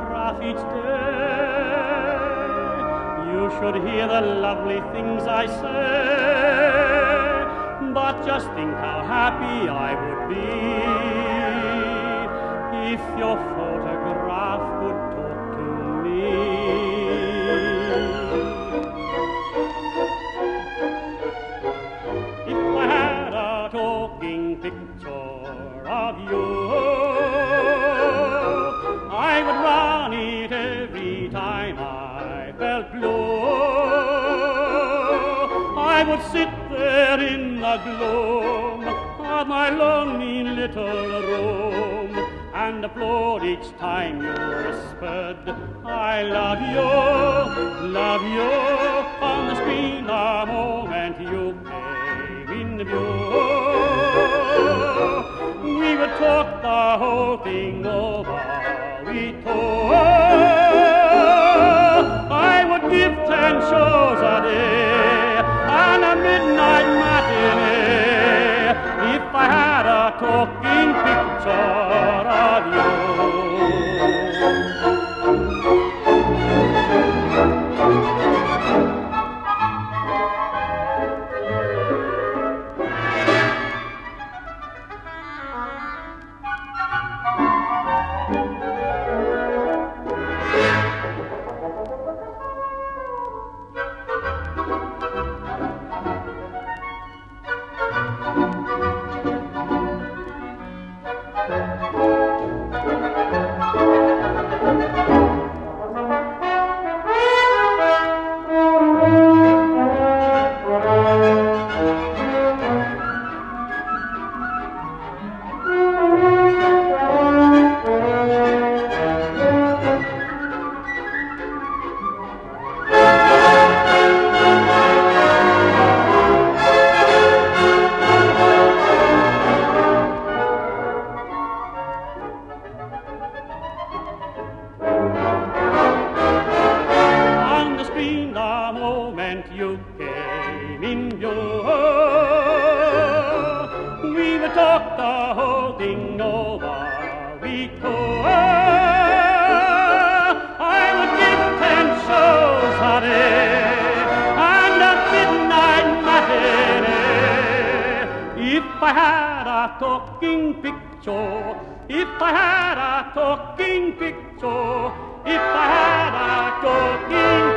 Each day. You should hear the lovely things I say. But just think how happy I would be if your photograph I would sit there in the gloom of my lonely little room and applaud each time you whispered, I love you, love you, on the screen the moment you came in the view. We would talk the whole thing over, we talk. A talking picture you came in view. We would talk the whole thing over. We could. I would give ten shows day and a midnight matinee if I had a talking picture. If I had a talking picture. If I had a talking